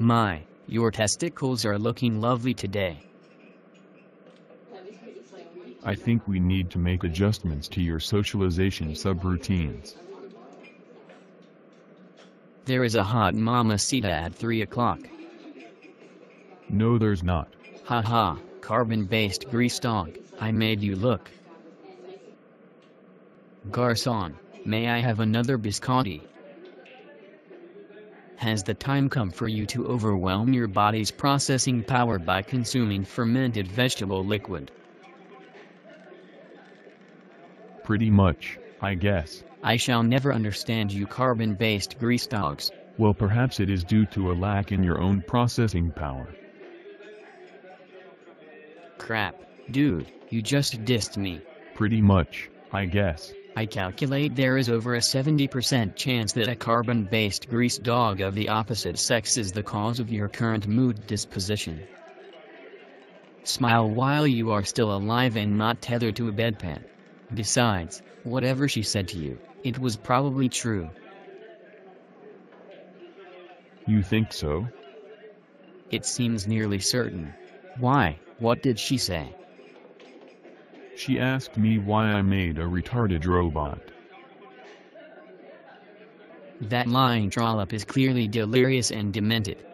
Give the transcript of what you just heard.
My, your testicles are looking lovely today. I think we need to make adjustments to your socialization subroutines. There is a hot mama mamacita at 3 o'clock. No there's not. Haha, carbon-based grease dog, I made you look. Garçon, may I have another biscotti? Has the time come for you to overwhelm your body's processing power by consuming fermented vegetable liquid? Pretty much, I guess. I shall never understand you carbon-based grease dogs. Well perhaps it is due to a lack in your own processing power. Crap, dude, you just dissed me. Pretty much, I guess. I calculate there is over a 70% chance that a carbon-based grease dog of the opposite sex is the cause of your current mood disposition. Smile while you are still alive and not tethered to a bedpan. Besides, whatever she said to you, it was probably true. You think so? It seems nearly certain. Why, what did she say? She asked me why I made a retarded robot. That lying trollop is clearly delirious and demented.